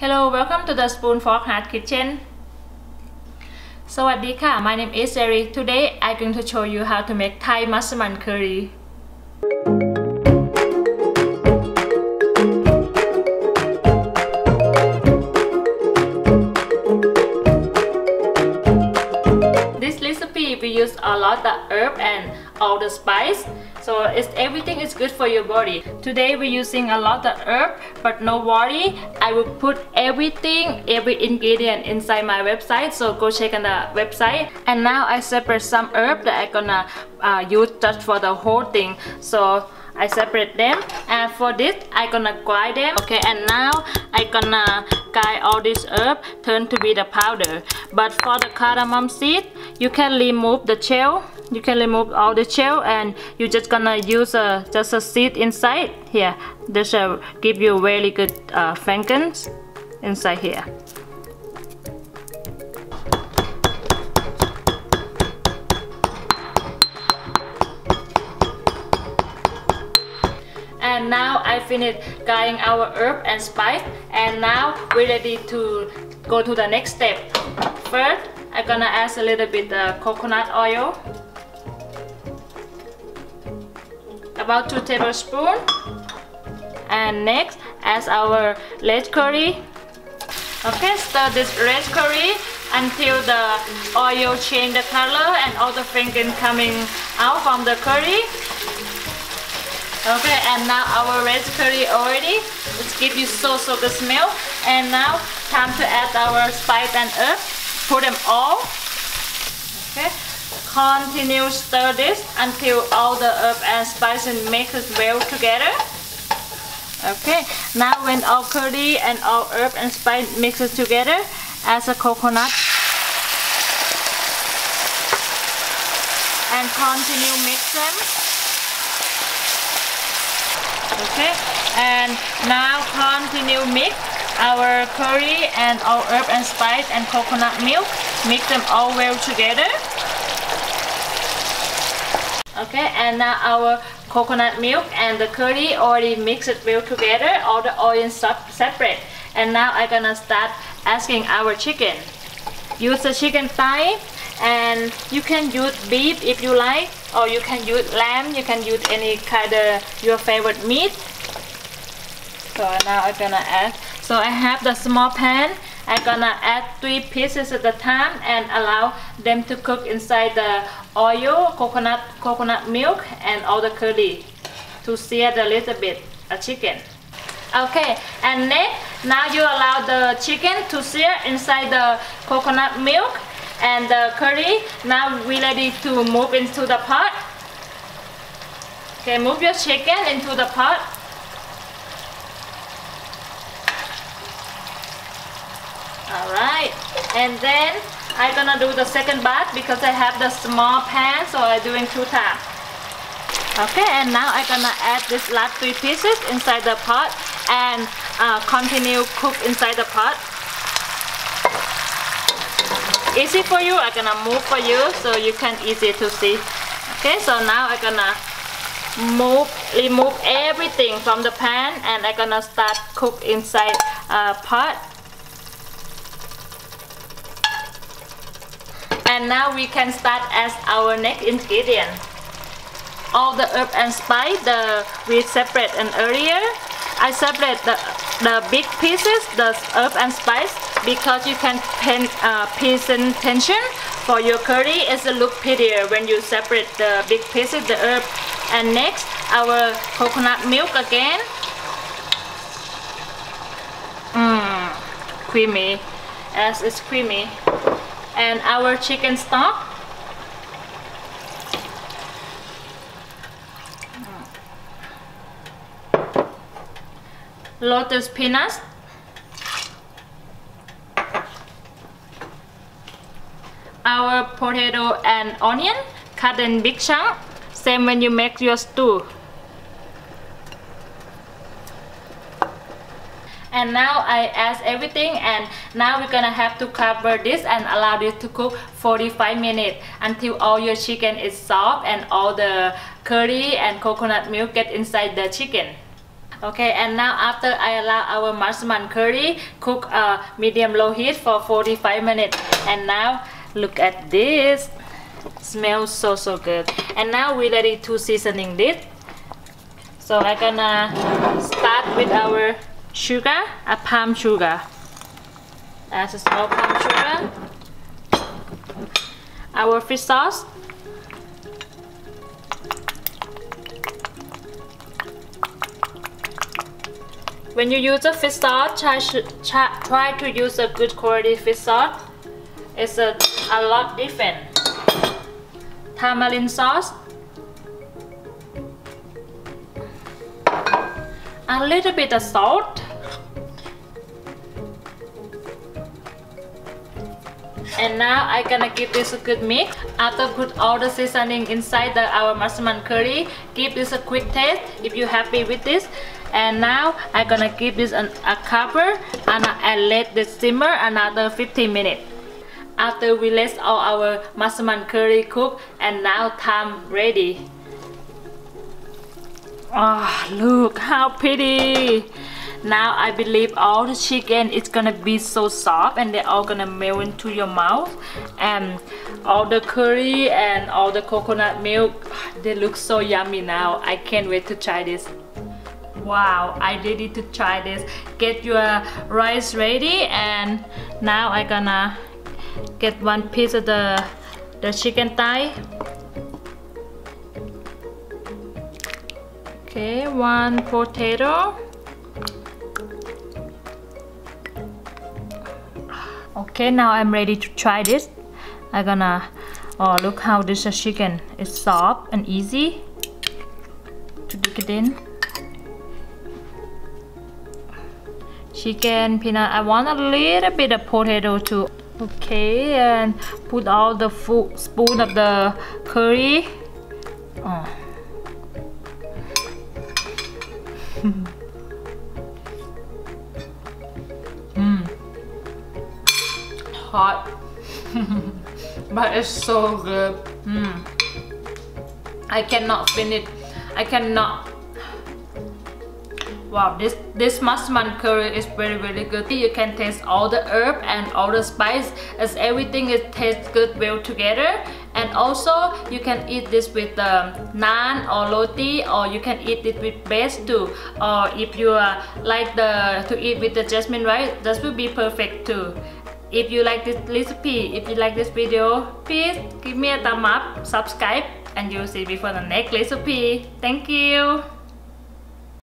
Hello, welcome to the Spoon Fork Heart Kitchen. สวัสดีค่ะ my name is Eric. Today I'm going to show you how to make Thai massaman curry. This recipe we use a lot of herb and all the spice. So it's everything is good for your body. Today we're using a lot of herb but no worry. I will put everything every ingredient inside my website. So go check on the website. And now I separate some herb that I'm gonna uh, use just for the whole thing. So I separate them. And for this I gonna grind them. Okay and now I gonna grind all this herb turn to be the powder. But for the cardamom seed you can remove the shell you can remove all the shell and you're just gonna use a, just a seed inside here. This will give you really good uh, fragrance inside here. And now I finished guiding our herb and spice. And now we're ready to go to the next step. First I'm gonna add a little bit of coconut oil about 2 tablespoons and next add our red curry. Okay stir this red curry until the oil change the color and all the fragrance coming out from the curry. Okay and now our red curry already. It's give you so so good smell. And now time to add our spice and herb put them all. Okay continue stir this until all the herb and spices mix well together. Okay now when all curry and all herb and spice mixes together add a coconut. And continue mix them. Okay and now continue mix our curry and our herb and spice and coconut milk. Mix them all well together okay and now our coconut milk and the curry already mixed well together all the oil separate. And now I'm gonna start asking our chicken. Use the chicken thigh and you can use beef if you like or you can use lamb you can use any kind of your favorite meat. So now I'm gonna add so I have the small pan I'm gonna add three pieces at a time and allow them to cook inside the oil coconut coconut milk and all the curry to sear a little bit a chicken. Okay and next now you allow the chicken to sear inside the coconut milk and the curry. Now we ready to move into the pot. Okay move your chicken into the pot alright and then I'm gonna do the second batch because I have the small pan so I'm doing two times okay and now I'm gonna add this last three pieces inside the pot and uh, continue cook inside the pot. Easy for you. I'm gonna move for you so you can easy to see. Okay so now I'm gonna move remove everything from the pan and I'm gonna start cook inside a pot and now we can start as our next ingredient. All the herb and spice the we separate and earlier. I separate the, the big pieces the herb and spice because you can pen, uh, present tension for your curry. It's a look prettier when you separate the big pieces the herb. And next our coconut milk again. Mmm creamy. As it's creamy and our chicken stock. Lotus peanuts. Our potato and onion. Cut in big chunk. Same when you make your stew and now I add everything and now we're gonna have to cover this and allow this to cook 45 minutes until all your chicken is soft and all the curry and coconut milk get inside the chicken Okay, and now after I allow our massaman curry cook uh, medium low heat for 45 minutes. And now look at this. Smells so so good. And now we're ready to seasoning this. So I'm gonna start with our sugar, a palm sugar. That's a small palm sugar. Our fish sauce. When you use a fish sauce, try, try to use a good quality fish sauce. It's a, a lot different. Tamarind sauce. A little bit of salt. And now I'm gonna give this a good mix. After put all the seasoning inside the, our massaman curry, give this a quick taste if you're happy with this. And now I'm gonna give this an, a cover and I let this simmer another 15 minutes. After we let all our massaman curry cook and now time ready. Oh look how pretty now I believe all the chicken is gonna be so soft and they're all gonna melt into your mouth. And all the curry and all the coconut milk they look so yummy now. I can't wait to try this. Wow I ready to try this. Get your rice ready and now I gonna get one piece of the the chicken thigh. Okay one potato okay now I'm ready to try this. I'm gonna oh look how this chicken. Is soft and easy to dig it in. Chicken peanut. I want a little bit of potato too. Okay and put all the food spoon of the curry. Oh. Hot. But it's so good. Mm. I cannot finish. I cannot. Wow this this massaman curry is very very good. You can taste all the herb and all the spice. As everything it tastes good well together. And also you can eat this with um, naan or roti or you can eat it with base too. Or if you uh, like the to eat with the jasmine rice this will be perfect too if you like this recipe if you like this video please give me a thumb up subscribe and you'll see me for the next recipe. Thank you